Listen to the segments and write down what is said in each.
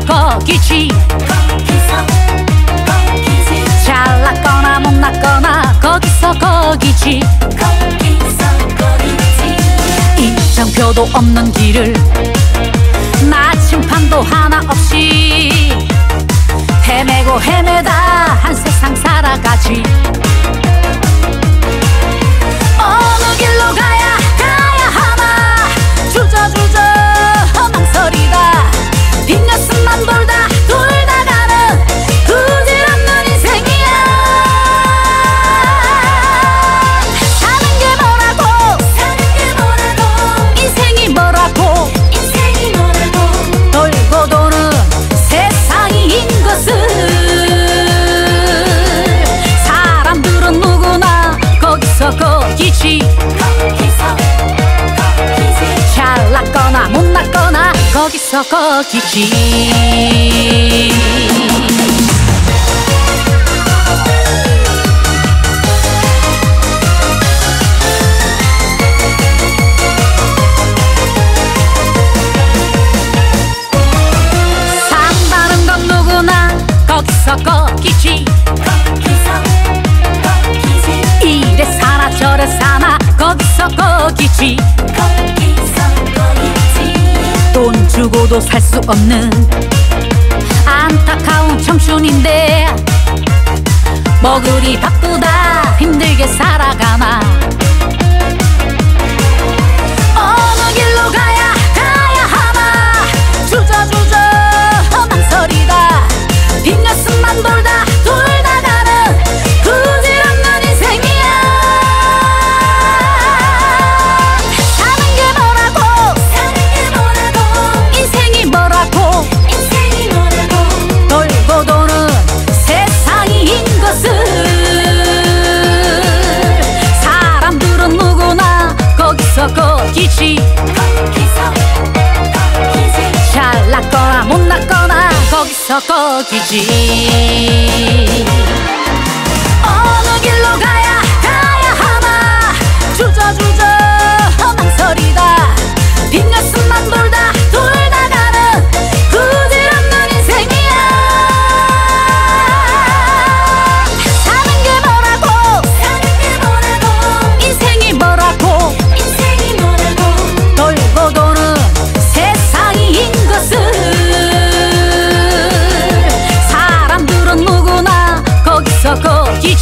거기지. 거기서 거기지 잘났거나 못났거나 거기서 거기지. 거기서 거기지. 이정표도 없는 길을 나침판도 하나 없이 헤매고 헤매다 한 세상 살아가지 거기지 잘났거나 못났거나 거기서 거기지. 산다는 건 누구나 거기서 거기지 거기지 이래 사나 저래 사나 거기서 거기지. 거기서 거기지 돈 주고도 살 수 없는 안타까운 청춘인데 뭐 그리 바쁘다. 힘들게 살아가나 거기서 거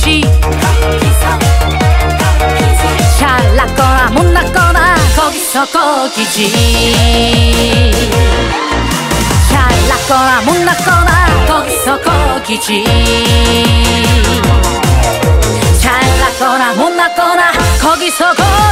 거기지 잘났거나 못났거나 거기서 거기지. 잘났거나 못났거나 거기서 거기지. 잘났거나 못났거나 거기서 거기지